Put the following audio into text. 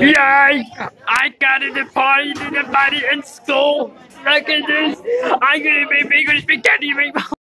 Yay! I got in the party in the party in school. Look at this. I'm gonna make bigger spaghetti meatballs.